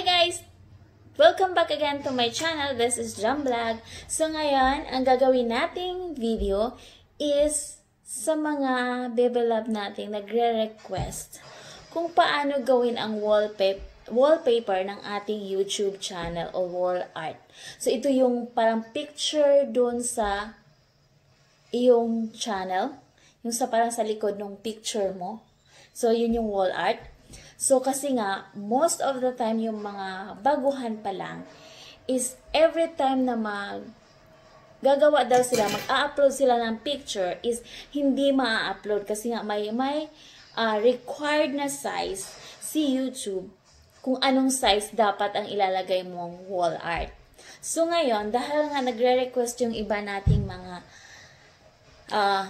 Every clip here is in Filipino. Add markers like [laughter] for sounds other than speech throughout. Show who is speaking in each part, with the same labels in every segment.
Speaker 1: Hi guys! Welcome back again to my channel. This is Jam Vlog. So ngayon, ang gagawin nating video is sa mga baby love nating nagre-request kung paano gawin ang wallpaper wallpaper ng ating YouTube channel o wall art. So ito yung parang picture doon sa iyong channel, yung sa parang sa likod ng picture mo. So yun yung wall art. So, kasi nga, most of the time, yung mga baguhan pa lang, is every time na mag gagawa daw sila, mag-upload sila ng picture, is hindi ma-upload kasi nga may, may uh, required na size si YouTube kung anong size dapat ang ilalagay mong wall art. So, ngayon, dahil nga nagre-request yung iba nating mga uh,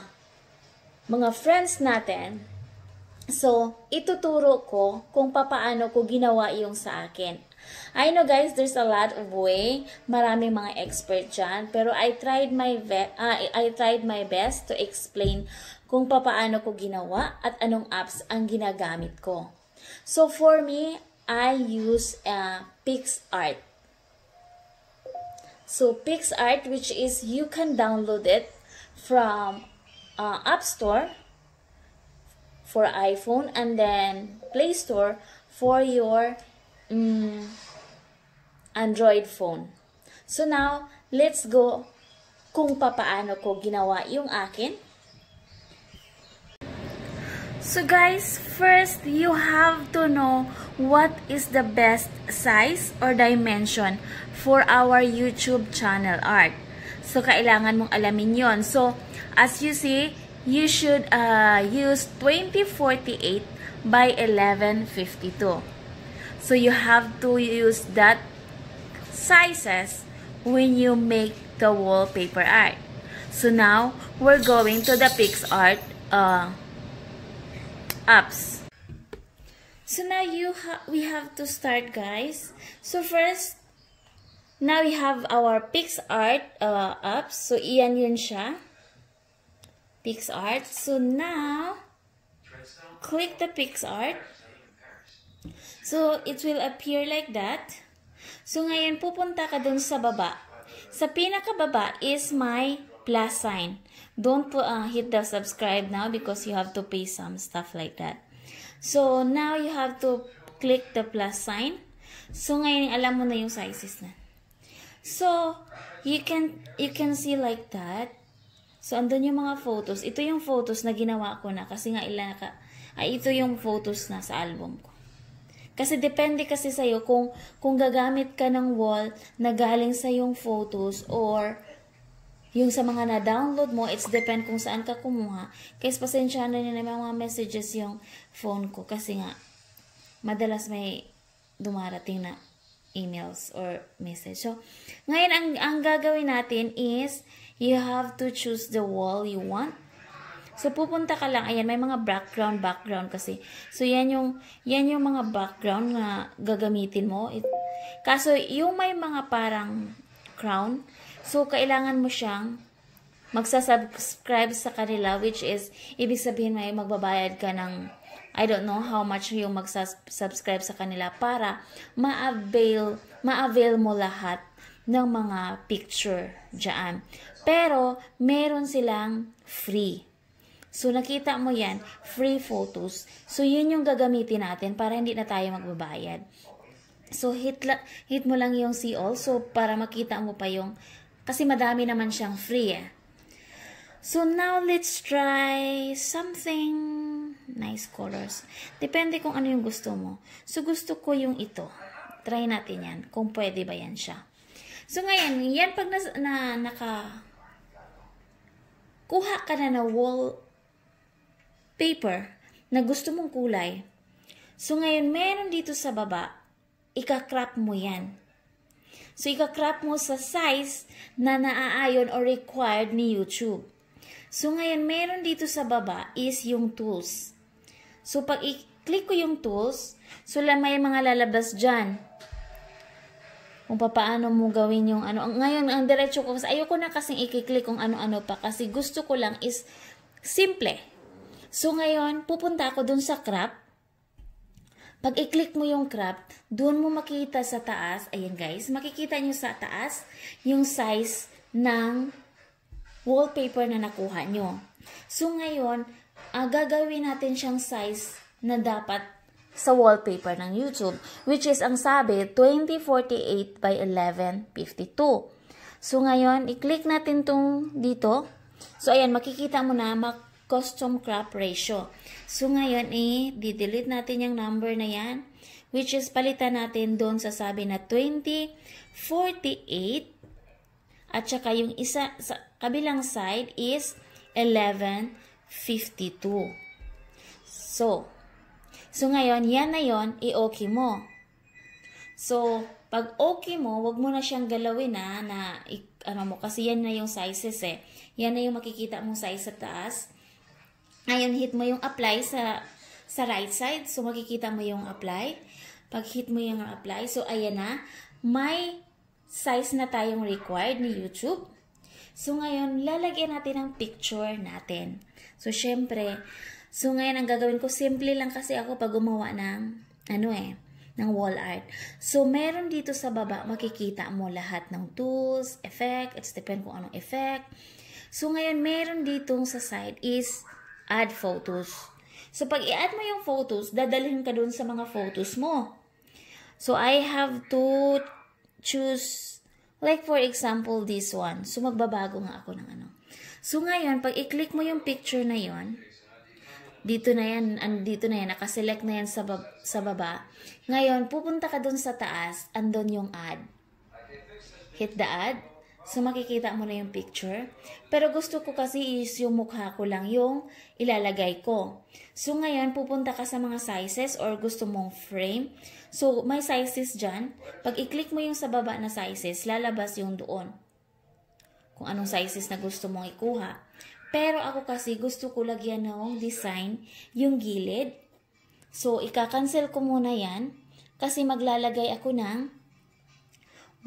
Speaker 1: mga friends natin, So, ituturo ko kung papaano ko ginawa yung sa akin. I know guys, there's a lot of way. Maraming mga expert dyan. Pero I tried my, uh, I tried my best to explain kung papaano ko ginawa at anong apps ang ginagamit ko. So, for me, I use uh, PixArt. So, PixArt, which is you can download it from uh, App Store for iPhone and then Play Store for your um, Android phone. So now, let's go kung papaano ko ginawa yung akin. So guys, first you have to know what is the best size or dimension for our YouTube channel art. So kailangan mong alamin yon. So as you see, you should uh, use 2048 by 1152. So you have to use that sizes when you make the wallpaper art. So now we're going to the PixArt uh, apps. So now you ha we have to start guys. So first, now we have our PixArt uh, apps. So iyan yun siya. PixArt. So now, click the PixArt. So, it will appear like that. So, ngayon, pupunta ka dun sa baba. Sa pinakababa is my plus sign. Don't uh, hit the subscribe now because you have to pay some stuff like that. So, now you have to click the plus sign. So, ngayon, alam mo na yung sizes na. So, you can, you can see like that. So, andun yung mga photos. Ito yung photos na ginawa ko na kasi nga ilan ka, ay ito yung photos na sa album ko. Kasi depende kasi sa'yo kung, kung gagamit ka ng wall na galing sa yung photos or yung sa mga na-download mo, it's depend kung saan ka kumuha. Kaya pasensya na nyo na mga messages yung phone ko kasi nga madalas may dumarating na emails or message. So, ngayon ang, ang gagawin natin is you have to choose the wall you want. So, pupunta ka lang. Ayan, may mga background, background kasi. So, yan yung, yan yung mga background na gagamitin mo. It, kaso, yung may mga parang crown, so, kailangan mo siyang magsasubscribe sa kanila, which is, ibig sabihin may magbabayad ka ng, I don't know how much yung magsasubscribe sa kanila para ma-avail, ma-avail mo lahat ng mga picture dyan. Pero, meron silang free. So, nakita mo yan, free photos. So, yun yung gagamitin natin para hindi na tayo magbabayad. So, hit, la, hit mo lang yung see also para makita mo pa yung, kasi madami naman siyang free eh. So, now let's try something nice colors. Depende kung ano yung gusto mo. So, gusto ko yung ito. Try natin yan, kung pwede ba yan siya. So, ngayon, yan pag na, na naka kuha ka na na wall paper na gusto mong kulay. So, ngayon, meron dito sa baba, ika-crop mo yan. So, ika-crop mo sa size na naaayon or required ni YouTube. So, ngayon, meron dito sa baba is yung tools. So, pag i-click ko yung tools, so, may mga lalabas dyan kung paano mo gawin yung ano. Ngayon, ang diretso ko, kasi ayoko na kasing i-click kung ano-ano pa kasi gusto ko lang is simple. So, ngayon, pupunta ako dun sa crop. Pag i-click mo yung crop, doon mo makita sa taas, ayan guys, makikita nyo sa taas yung size ng wallpaper na nakuha nyo. So ngayon, uh, gagawin natin siyang size na dapat sa wallpaper ng YouTube, which is ang sabi 2048 by 1152. So ngayon, i-click natin tong dito. So ayan, makikita mo na custom crop ratio. So, ngayon, eh, di-delete natin yung number na yan, which is palitan natin doon sa sabi na 20, 48, at saka yung isa sa kabilang side is 11, 52. So, so ngayon, yan na yon i-okay mo. So, pag okay mo, wag mo na siyang galawin na, na ano mo, kasi yan na yung sizes eh. Yan na yung makikita mong size sa taas. Ngayon, hit mo yung apply sa, sa right side. So, makikita mo yung apply. Pag hit mo yung apply, so ayan na. May size na tayong required ni YouTube. So, ngayon, lalagyan natin ang picture natin. So, syempre, so ngayon, ang gagawin ko, simple lang kasi ako pag gumawa ng, ano eh, ng wall art. So, meron dito sa baba, makikita mo lahat ng tools, effect, it's depend kung anong effect. So, ngayon, meron dito sa side is add photos. So, pag i-add mo yung photos, dadalhin ka dun sa mga photos mo. So, I have to choose, like for example, this one. So, magbabago nga ako ng ano. So, ngayon, pag i-click mo yung picture na yon dito na yan, dito na yan, nakaselect na yan sa, bab sa baba. Ngayon, pupunta ka dun sa taas, andon yung add. Hit the add. So, makikita mo na yung picture. Pero gusto ko kasi is yung mukha ko lang yung ilalagay ko. So, ngayon, pupunta ka sa mga sizes or gusto mong frame. So, may sizes dyan. Pag i-click mo yung sa baba na sizes, lalabas yung doon. Kung anong sizes na gusto mong ikuha. Pero ako kasi gusto ko lagyan ng design yung gilid. So, ika-cancel ko muna yan. Kasi maglalagay ako ng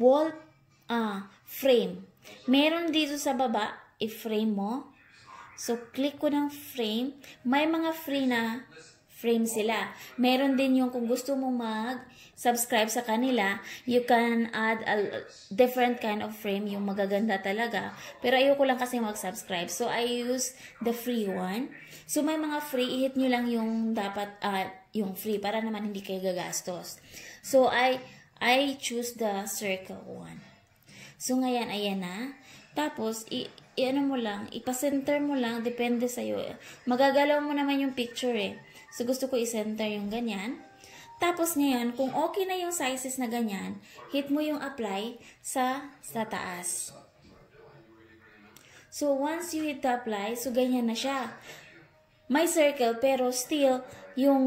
Speaker 1: wall ah, frame. Meron dito sa baba, i-frame mo. So, click ko ng frame. May mga free na frame sila. Meron din yung kung gusto mo mag-subscribe sa kanila, you can add a different kind of frame, yung magaganda talaga. Pero ayoko lang kasi mag-subscribe. So, I use the free one. So, may mga free, i-hit nyo lang yung dapat, uh, yung free, para naman hindi kayo gagastos. So, I, I choose the circle one. So, ngayon, ayan na. Tapos, i, i ano mo lang, ipasenter mo lang, depende sa'yo. Magagalaw mo naman yung picture eh. So, gusto ko i-center yung ganyan. Tapos ngayon, kung okay na yung sizes na ganyan, hit mo yung apply sa, sa taas. So, once you hit the apply, so ganyan na siya. May circle, pero still, yung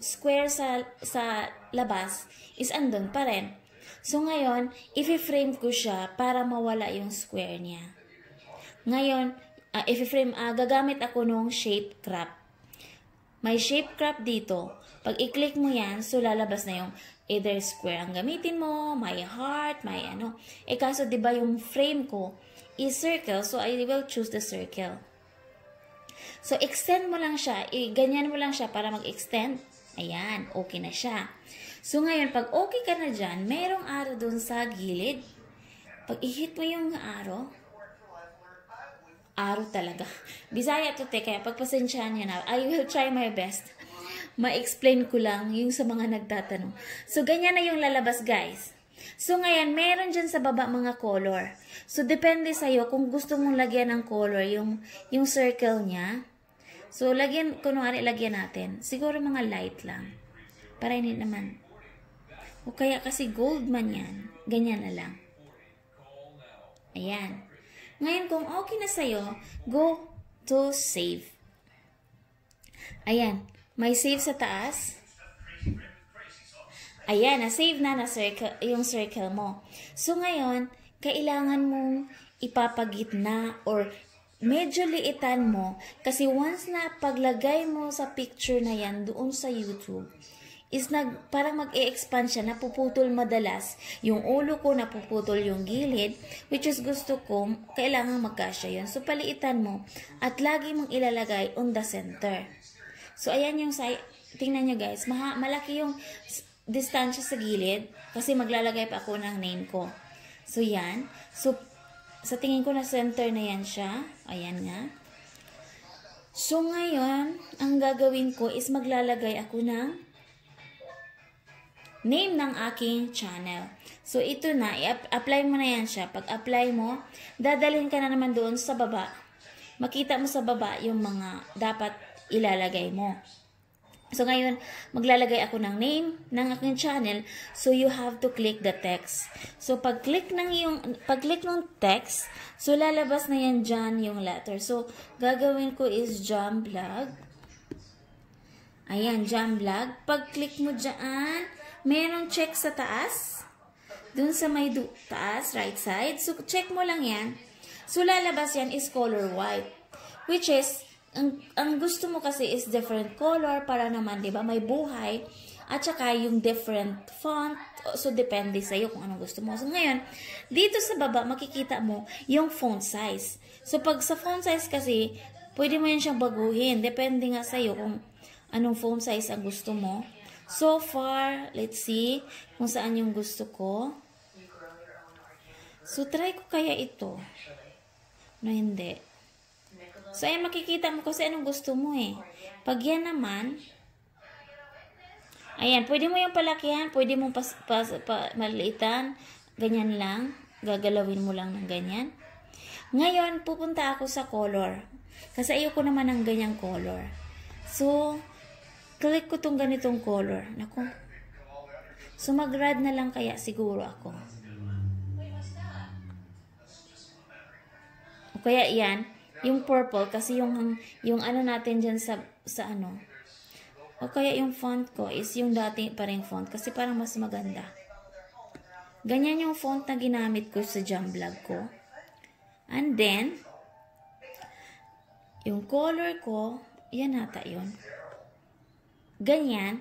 Speaker 1: square sa, sa labas is andun pa rin. So ngayon, i-frame ko siya para mawala yung square niya. Ngayon, uh, i-frame, uh, gagamit ako nung shape crop. May shape crop dito. Pag i-click mo yan, so lalabas na yung either square ang gamitin mo, may heart, may ano. Eh kaso 'di ba yung frame ko is circle, so I will choose the circle. So extend mo lang siya, i ganyan mo lang siya para mag-extend. Ayan, okay na siya. So ngayon, pag okay ka na dyan, merong araw dun sa gilid. Pag i-hit mo yung araw, araw talaga. [laughs] Bisaya to te, kaya pagpasensyahan niya na. I will try my best. Ma-explain ko lang yung sa mga nagtatanong. So, ganyan na yung lalabas, guys. So, ngayon, meron dyan sa baba mga color. So, depende sa'yo kung gusto mong lagyan ng color, yung, yung circle niya. So, lagyan, kunwari, lagyan natin. Siguro mga light lang. Para hindi naman o kaya kasi gold man yan. Ganyan na lang. Ayan. Ngayon, kung okay na sa'yo, go to save. Ayan. May save sa taas. Ayan, na-save na na circle, yung circle mo. So, ngayon, kailangan mong ipapagitna or medyo liitan mo kasi once na paglagay mo sa picture na yan doon sa YouTube, is nag, parang mag-e-expand siya, napuputol madalas. Yung ulo ko, napuputol yung gilid, which is gusto ko, kailangan magkasya yun. So, paliitan mo, at lagi mong ilalagay on the center. So, ayan yung side. Tingnan nyo guys, maha, malaki yung distansya sa gilid kasi maglalagay pa ako ng name ko. So, yan. So, sa tingin ko na center na yan siya. Ayan nga. So, ngayon, ang gagawin ko is maglalagay ako ng name ng aking channel. So, ito na. I-apply mo na yan siya. Pag-apply mo, dadalhin ka na naman doon sa baba. Makita mo sa baba yung mga dapat ilalagay mo. So, ngayon, maglalagay ako ng name ng aking channel. So, you have to click the text. So, pag-click ng yung, pag-click ng text, so, lalabas na yan dyan yung letter. So, gagawin ko is Jam Vlog. Ayan, Jam Vlog. Pag-click mo dyan, merong check sa taas. Dun sa may taas, right side. So, check mo lang yan. So, lalabas yan is color white. Which is, ang, ang gusto mo kasi is different color para naman, di ba, may buhay. At saka yung different font. So, depende sa'yo kung anong gusto mo. So, ngayon, dito sa baba, makikita mo yung font size. So, pag sa font size kasi, pwede mo yan siyang baguhin. Depende nga sa'yo kung anong font size ang gusto mo. So far, let's see kung saan yung gusto ko. So, try ko kaya ito. No, hindi. So, ayan, makikita mo kasi anong gusto mo eh. Pag yan naman, ayan, pwede mo yung palakihan, pwede mo pas, pas, pa, maliitan, ganyan lang. Gagalawin mo lang ng ganyan. Ngayon, pupunta ako sa color. Kasi ayoko naman ng ganyang color. So, click ko tong ganitong color. Naku. So, mag-red na lang kaya siguro ako. O kaya yan, yung purple, kasi yung, yung ano natin dyan sa, sa ano. O kaya yung font ko is yung dati pa rin font, kasi parang mas maganda. Ganyan yung font na ginamit ko sa jam vlog ko. And then, yung color ko, yan nata yun. Ganyan.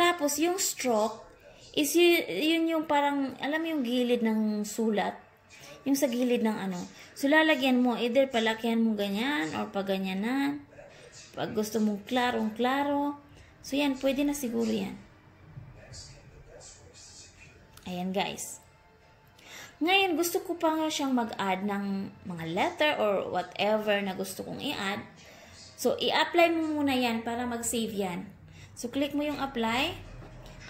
Speaker 1: Tapos, yung stroke, is yun, yun yung parang, alam yung gilid ng sulat. Yung sa gilid ng ano. So, lalagyan mo, either palakihan mo ganyan, or paganyanan. Pag gusto mong klarong-klaro. So, yan, pwede na siguro yan. Ayan, guys. Ngayon, gusto ko pa nga siyang mag-add ng mga letter or whatever na gusto kong i-add. So, i-apply mo muna yan para mag-save yan. So, click mo yung apply.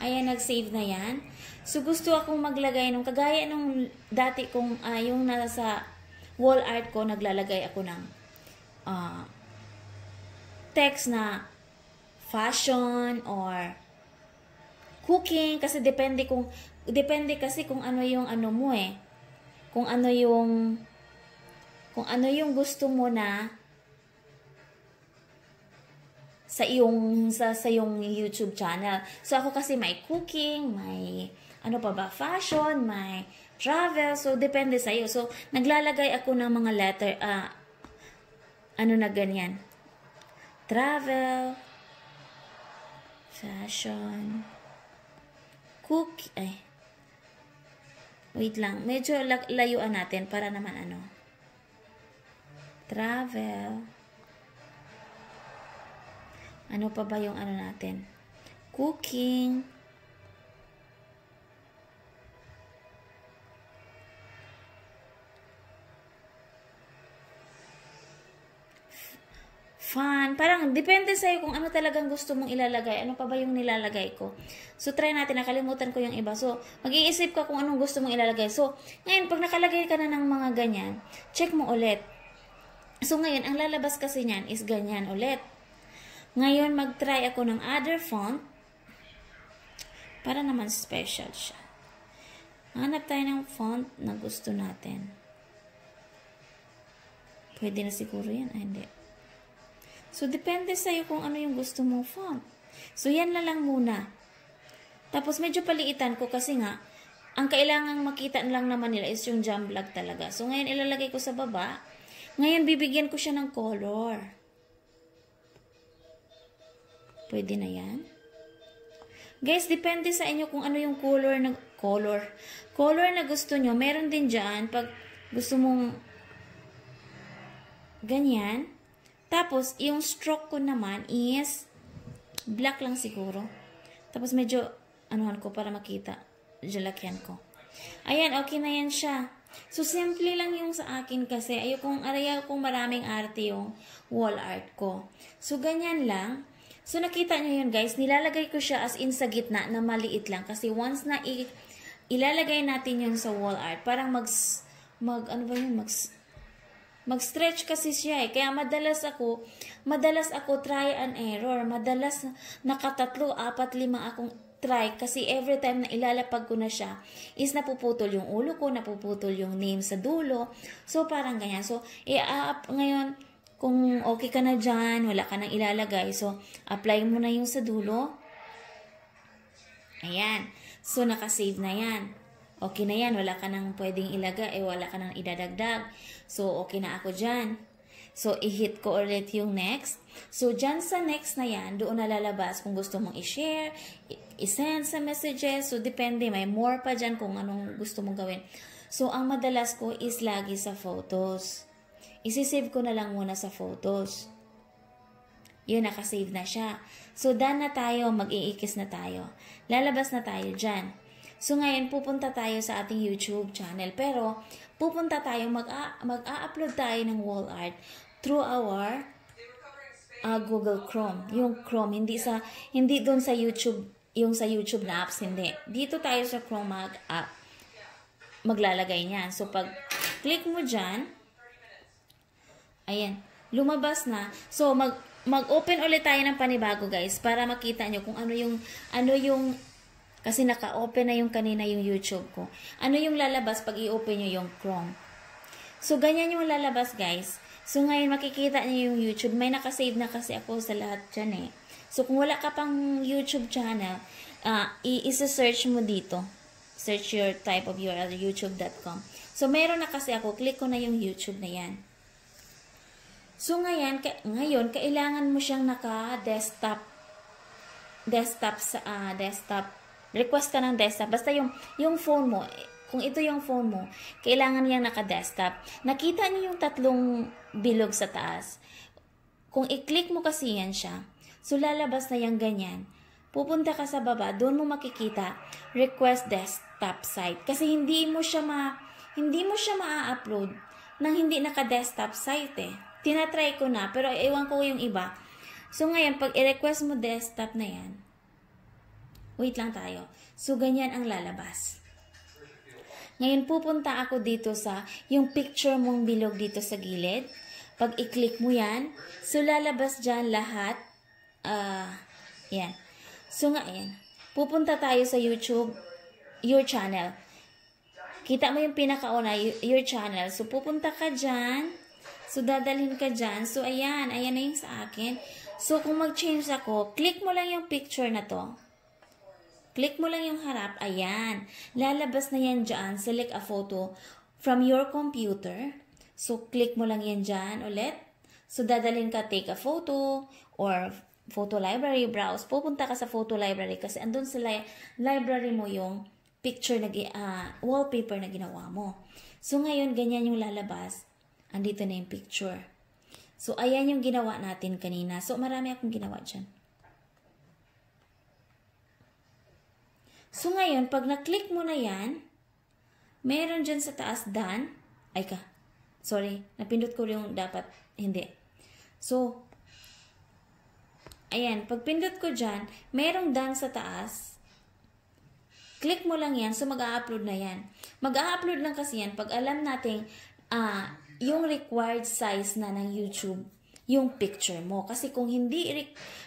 Speaker 1: Ayan, nag-save na yan. So, gusto akong maglagay nung kagaya nung dati kong, uh, yung nasa wall art ko, naglalagay ako ng uh, text na fashion or cooking kasi depende kung depende kasi kung ano yung ano mo eh. Kung ano yung kung ano yung gusto mo na sa iyong sa sa iyong YouTube channel. So ako kasi may cooking, may ano pa ba, fashion, may travel. So depende sa iyo. So naglalagay ako ng mga letter uh, ano na ganyan. Travel, fashion, cook, ay, wait lang, medyo layuan natin para naman ano, travel, ano pa ba yung ano natin? Cooking. Fun. Parang, depende sa'yo kung ano talagang gusto mong ilalagay. Ano pa ba yung nilalagay ko? So, try natin. Nakalimutan ko yung iba. So, mag-iisip ka kung anong gusto mong ilalagay. So, ngayon, pag nakalagay ka na ng mga ganyan, check mo ulit. So, ngayon, ang lalabas kasi niyan is ganyan ulit. Ngayon, mag-try ako ng other font para naman special siya. Hanap tayo ng font na gusto natin. Pwede na siguro yan. Ay, hindi. So, depende sa'yo kung ano yung gusto mong font. So, yan na lang muna. Tapos, medyo paliitan ko kasi nga, ang kailangang makita lang naman nila is yung jam vlog talaga. So, ngayon ilalagay ko sa baba. Ngayon, bibigyan ko siya ng color. Pwede na yan. Guys, depende sa inyo kung ano yung color na color. Color na gusto nyo. Meron din dyan pag gusto mong ganyan. Tapos, yung stroke ko naman is Black lang siguro. Tapos medyo, anuhan ko para makita. Jalakyan ko. Ayan, okay na yan siya. So, simple lang yung sa akin kasi ayokong, arayaw kong maraming arte yung wall art ko. So, ganyan lang. So, nakita nyo yun guys, nilalagay ko siya as in sa gitna na maliit lang. Kasi once na i ilalagay natin yun sa wall art, parang mag, mag ano ba yun, mag, mag-stretch kasi siya eh. Kaya madalas ako, madalas ako try and error. Madalas nakatatlo, apat, lima akong try kasi every time na ilalapag ko na siya is napuputol yung ulo ko, napuputol yung name sa dulo. So, parang ganyan. So, i-up ngayon, kung okay ka na dyan, wala ka nang ilalagay. So, apply mo na yung sa dulo. Ayan. So, nakasave na yan. Okay na yan, wala ka nang pwedeng ilagay, eh, wala ka nang idadagdag. So, okay na ako dyan. So, i-hit ko ulit yung next. So, dyan sa next na yan, doon na lalabas kung gusto mong i-share, i-send sa messages. So, depende. May more pa dyan kung anong gusto mong gawin. So, ang madalas ko is lagi sa photos. Isisave ko na lang muna sa photos. Yun, nakasave na siya. So, done na tayo. Mag-iikis na tayo. Lalabas na tayo dyan. So, ngayon, pupunta tayo sa ating YouTube channel. Pero, pupunta tayo, mag-a-upload tayo ng wall art through our uh, Google Chrome. Yung Chrome, hindi sa hindi doon sa YouTube, yung sa YouTube na apps, hindi. Dito tayo sa Chrome mag uh, maglalagay niyan. So, pag click mo dyan, ayan, lumabas na. So, mag mag-open ulit tayo ng panibago, guys, para makita nyo kung ano yung ano yung kasi naka-open na yung kanina yung YouTube ko. Ano yung lalabas pag i-open nyo yung Chrome? So, ganyan yung lalabas, guys. So, ngayon makikita nyo yung YouTube. May nakasave na kasi ako sa lahat dyan eh. So, kung wala ka pang YouTube channel, uh, i-search mo dito. Search your type of URL, youtube.com. So, meron na kasi ako. Click ko na yung YouTube na yan. So, ngayon, ka ngayon kailangan mo siyang naka-desktop desktop sa uh, desktop request ka ng desktop. Basta yung, yung phone mo, kung ito yung phone mo, kailangan niya naka-desktop. Nakita niyo yung tatlong bilog sa taas. Kung i-click mo kasi yan siya, so lalabas na yung ganyan. Pupunta ka sa baba, doon mo makikita request desktop site. Kasi hindi mo siya ma hindi mo siya ma-upload nang hindi naka-desktop site eh. Tinatry ko na, pero ewan ko yung iba. So ngayon, pag i-request mo desktop na yan, Wait lang tayo. So, ganyan ang lalabas. Ngayon, pupunta ako dito sa yung picture mong bilog dito sa gilid. Pag i-click mo yan, so lalabas dyan lahat. Uh, yan. So nga, yan. Pupunta tayo sa YouTube, your channel. Kita mo yung pinakauna, your channel. So, pupunta ka dyan. So, dadalhin ka dyan. So, ayan. Ayan na yung sa akin. So, kung mag-change ako, click mo lang yung picture na to. Click mo lang yung harap. Ayan. Lalabas na yan dyan. Select a photo from your computer. So, click mo lang yan dyan ulit. So, dadalhin ka take a photo or photo library, browse. Pupunta ka sa photo library kasi andun sa li library mo yung picture na, uh, wallpaper na ginawa mo. So, ngayon, ganyan yung lalabas. Andito na yung picture. So, ayan yung ginawa natin kanina. So, marami akong ginawa dyan. So, ngayon, pag na-click mo na yan, meron dyan sa taas done. Ay ka. Sorry. Napindot ko yung dapat. Hindi. So, ayan. Pag pindot ko dyan, merong done sa taas. Click mo lang yan. So, mag-a-upload na yan. Mag-a-upload lang kasi yan pag alam natin uh, yung required size na ng YouTube yung picture mo. Kasi kung hindi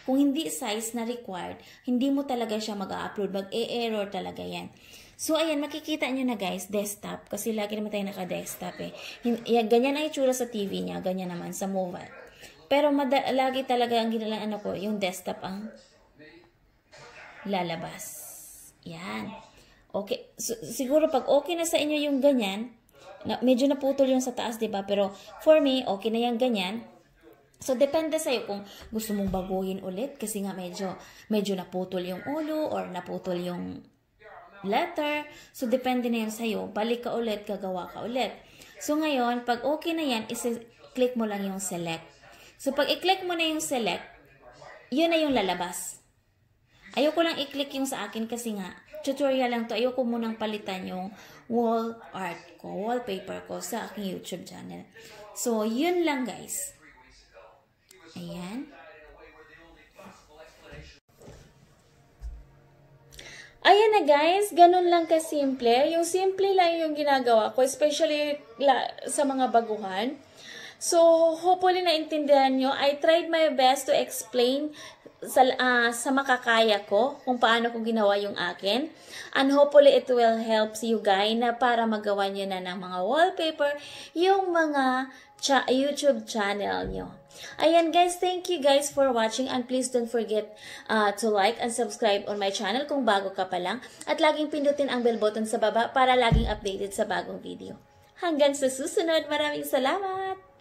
Speaker 1: kung hindi size na required, hindi mo talaga siya mag-upload. Mag-e-error talaga yan. So, ayan, makikita nyo na guys, desktop. Kasi lagi naman tayo naka-desktop eh. Yan, ganyan ang itsura sa TV niya. Ganyan naman sa mobile. Pero lagi talaga ang ginalang ano ko, yung desktop ang lalabas. Yan. Okay. So, siguro pag okay na sa inyo yung ganyan, na, medyo naputol yung sa taas, 'di ba? Pero for me, okay na yung ganyan. So, depende sa'yo kung gusto mong baguhin ulit kasi nga medyo, medyo naputol yung ulo or naputol yung letter. So, depende na yan sa'yo. Balik ka ulit, gagawa ka ulit. So, ngayon, pag okay na yan, isi-click mo lang yung select. So, pag i-click mo na yung select, yun na yung lalabas. Ayoko lang i-click yung sa akin kasi nga, tutorial lang to. Ayoko munang palitan yung wall art ko, wallpaper ko sa aking YouTube channel. So, yun lang guys. Ayan. Ayan na guys, ganun lang kasimple. Yung simple lang yung ginagawa ko, especially sa mga baguhan. So, hopefully naintindihan nyo. I tried my best to explain sa, uh, sa makakaya ko kung paano ko ginawa yung akin. And hopefully it will help you guys na para magawa nyo na ng mga wallpaper yung mga cha YouTube channel nyo. Ayan guys, thank you guys for watching and please don't forget uh, to like and subscribe on my channel kung bago ka pa lang at laging pindutin ang bell button sa baba para laging updated sa bagong video. Hanggang sa susunod, maraming salamat!